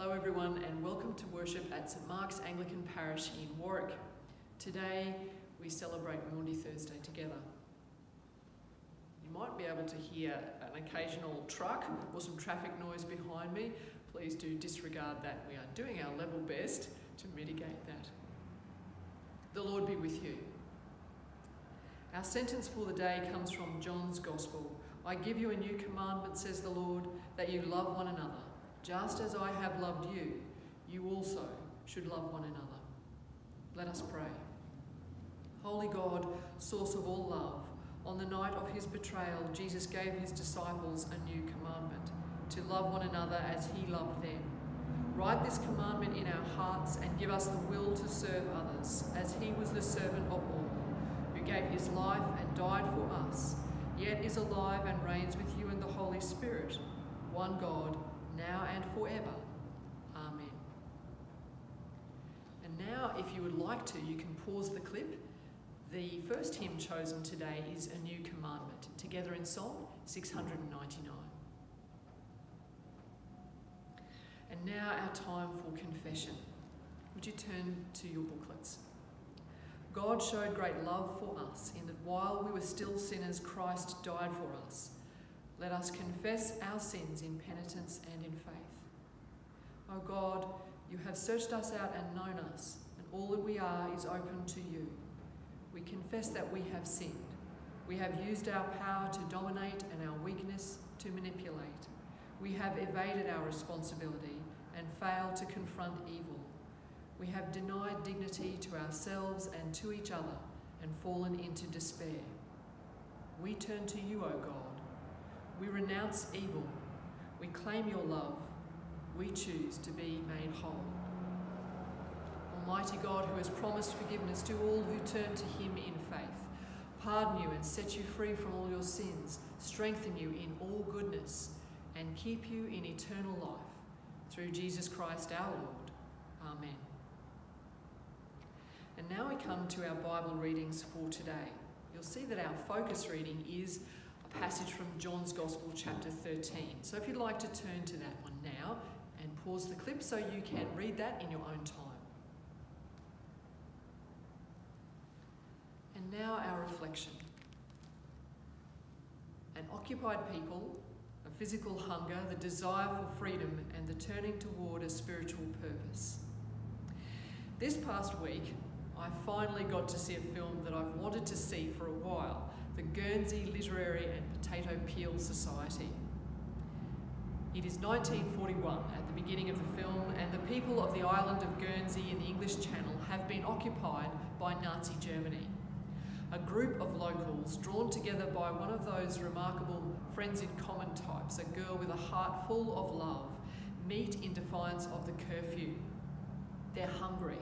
Hello, everyone, and welcome to worship at St Mark's Anglican Parish in Warwick. Today we celebrate Maundy Thursday together. You might be able to hear an occasional truck or some traffic noise behind me. Please do disregard that. We are doing our level best to mitigate that. The Lord be with you. Our sentence for the day comes from John's Gospel. I give you a new commandment, says the Lord, that you love one another. Just as I have loved you, you also should love one another. Let us pray. Holy God, source of all love, on the night of his betrayal, Jesus gave his disciples a new commandment to love one another as he loved them. Write this commandment in our hearts and give us the will to serve others, as he was the servant of all, who gave his life and died for us, yet is alive and reigns with you in the Holy Spirit, one God now and forever. Amen. And now, if you would like to, you can pause the clip. The first hymn chosen today is A New Commandment, Together in Song 699. And now, our time for confession. Would you turn to your booklets? God showed great love for us in that while we were still sinners, Christ died for us. Let us confess our sins in penitence and in faith. O oh God, you have searched us out and known us, and all that we are is open to you. We confess that we have sinned. We have used our power to dominate and our weakness to manipulate. We have evaded our responsibility and failed to confront evil. We have denied dignity to ourselves and to each other and fallen into despair. We turn to you, O God we renounce evil. We claim your love. We choose to be made whole. Almighty God, who has promised forgiveness to all who turn to him in faith, pardon you and set you free from all your sins, strengthen you in all goodness, and keep you in eternal life. Through Jesus Christ our Lord. Amen. And now we come to our Bible readings for today. You'll see that our focus reading is passage from John's Gospel, chapter 13. So if you'd like to turn to that one now and pause the clip so you can read that in your own time. And now our reflection. An occupied people, a physical hunger, the desire for freedom, and the turning toward a spiritual purpose. This past week, I finally got to see a film that I've wanted to see for a while the Guernsey Literary and Potato Peel Society. It is 1941 at the beginning of the film, and the people of the island of Guernsey in the English Channel have been occupied by Nazi Germany. A group of locals, drawn together by one of those remarkable friends in common types, a girl with a heart full of love, meet in defiance of the curfew. They're hungry,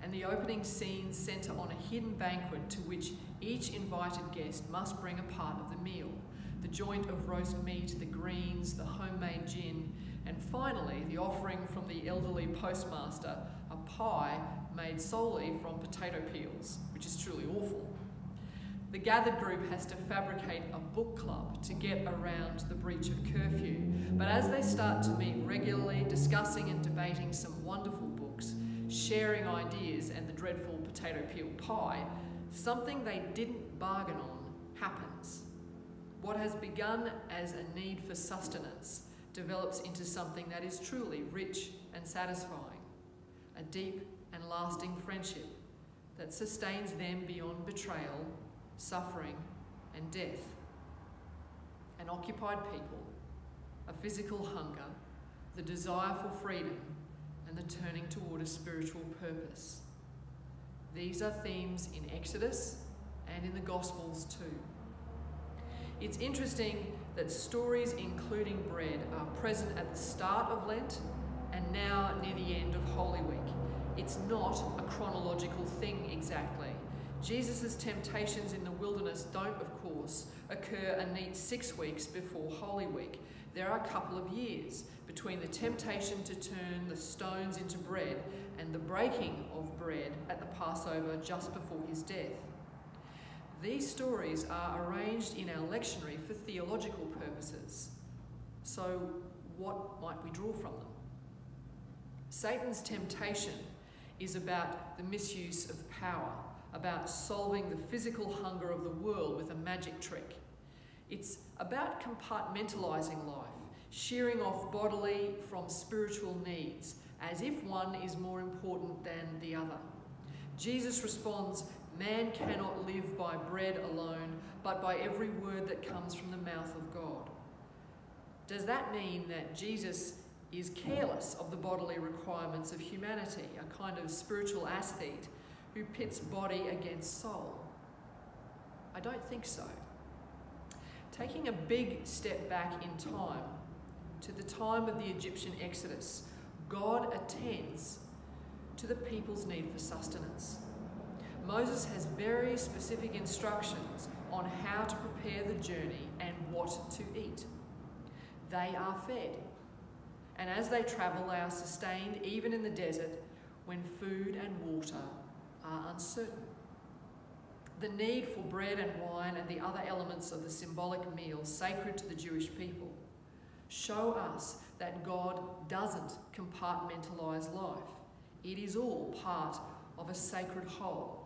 and the opening scenes centre on a hidden banquet to which each invited guest must bring a part of the meal the joint of roast meat, the greens, the homemade gin, and finally the offering from the elderly postmaster, a pie made solely from potato peels, which is truly awful. The gathered group has to fabricate a book club to get around the breach of curfew, but as they start to meet regularly, discussing and debating some wonderful books, sharing ideas and the dreadful potato peel pie, something they didn't bargain on happens. What has begun as a need for sustenance develops into something that is truly rich and satisfying, a deep and lasting friendship that sustains them beyond betrayal, suffering, and death. An occupied people, a physical hunger, the desire for freedom, and the turning toward a spiritual purpose. These are themes in Exodus and in the Gospels too. It's interesting that stories including bread are present at the start of Lent and now near the end of Holy Week. It's not a chronological thing exactly. Jesus' temptations in the wilderness don't, of course, occur a neat six weeks before Holy Week. There are a couple of years between the temptation to turn the stones into bread and the breaking of bread at the Passover just before his death. These stories are arranged in our lectionary for theological purposes. So, what might we draw from them? Satan's temptation is about the misuse of power, about solving the physical hunger of the world with a magic trick. It's about compartmentalizing life, shearing off bodily from spiritual needs, as if one is more important than the other. Jesus responds, Man cannot live by bread alone, but by every word that comes from the mouth of God. Does that mean that Jesus is careless of the bodily requirements of humanity, a kind of spiritual aesthete who pits body against soul? I don't think so. Taking a big step back in time to the time of the Egyptian Exodus, God attends to the people's need for sustenance. Moses has very specific instructions on how to prepare the journey and what to eat. They are fed. And as they travel, they are sustained even in the desert when food and water are uncertain. The need for bread and wine and the other elements of the symbolic meal sacred to the Jewish people show us that God doesn't compartmentalise life. It is all part of a sacred whole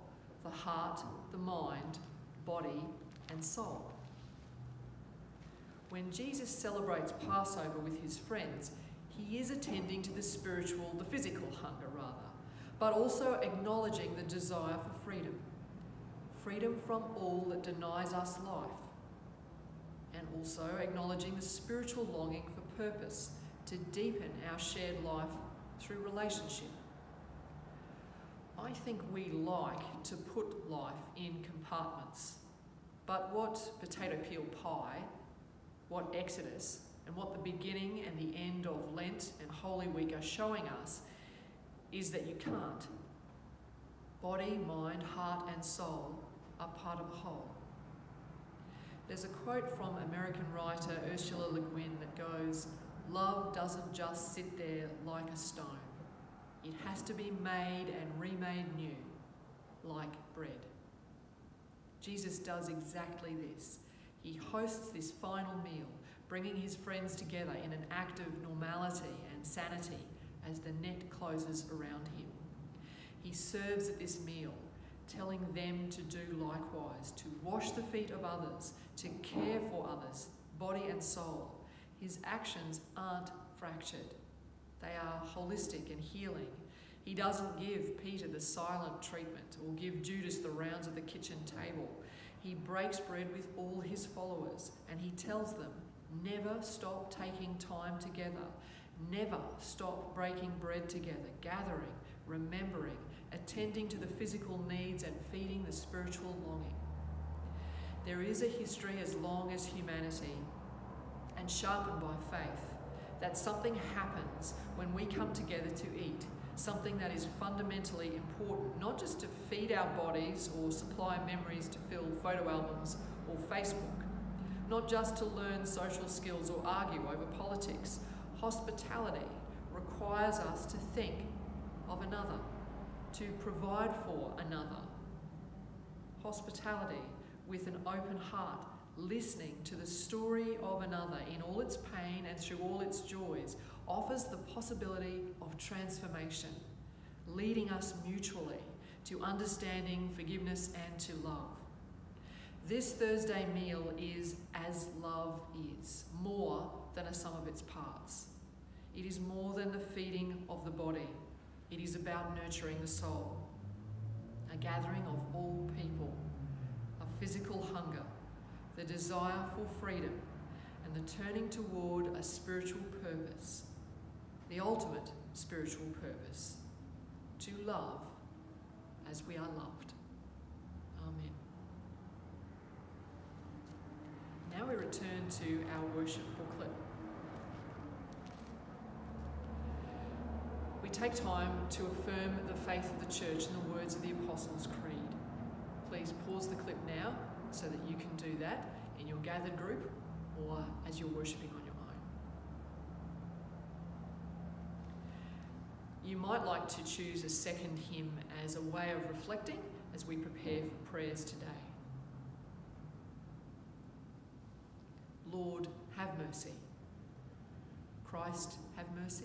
the heart, the mind, body, and soul. When Jesus celebrates Passover with his friends, he is attending to the spiritual, the physical hunger rather, but also acknowledging the desire for freedom. Freedom from all that denies us life. And also acknowledging the spiritual longing for purpose to deepen our shared life through relationship. I think we like to put life in compartments. But what potato peel pie, what Exodus, and what the beginning and the end of Lent and Holy Week are showing us is that you can't. Body, mind, heart, and soul are part of a whole. There's a quote from American writer Ursula Le Guin that goes, Love doesn't just sit there like a stone. It has to be made and remade new, like bread. Jesus does exactly this. He hosts this final meal, bringing his friends together in an act of normality and sanity as the net closes around him. He serves at this meal, telling them to do likewise, to wash the feet of others, to care for others, body and soul. His actions aren't fractured. They are holistic and healing. He doesn't give Peter the silent treatment or give Judas the rounds of the kitchen table. He breaks bread with all his followers and he tells them never stop taking time together, never stop breaking bread together, gathering, remembering, attending to the physical needs and feeding the spiritual longing. There is a history as long as humanity and sharpened by faith that something happens when we come together to eat, something that is fundamentally important, not just to feed our bodies or supply memories to fill photo albums or Facebook, not just to learn social skills or argue over politics. Hospitality requires us to think of another, to provide for another. Hospitality with an open heart listening to the story of another in all its pain and through all its joys offers the possibility of transformation, leading us mutually to understanding, forgiveness, and to love. This Thursday meal is as love is, more than a sum of its parts. It is more than the feeding of the body. It is about nurturing the soul. A gathering of all people, a physical hunger the desire for freedom, and the turning toward a spiritual purpose, the ultimate spiritual purpose, to love as we are loved. Amen. Now we return to our worship booklet. We take time to affirm the faith of the church in the words of the Apostles' Creed. Please pause the clip now so that you can do that in your gathered group or as you're worshipping on your own. You might like to choose a second hymn as a way of reflecting as we prepare for prayers today. Lord, have mercy. Christ, have mercy.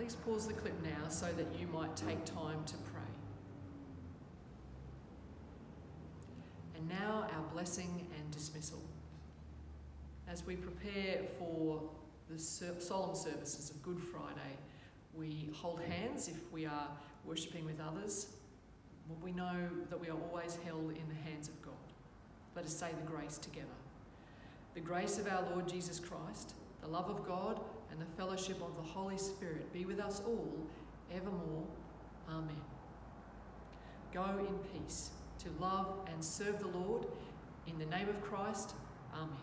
Please pause the clip now so that you might take time to pray. And now our blessing and dismissal. As we prepare for the solemn services of Good Friday, we hold hands if we are worshipping with others. We know that we are always held in the hands of God. Let us say the grace together. The grace of our Lord Jesus Christ, the love of God, and the fellowship of the Holy Spirit be with us all evermore. Amen. Go in peace to love and serve the Lord. In the name of Christ, Amen.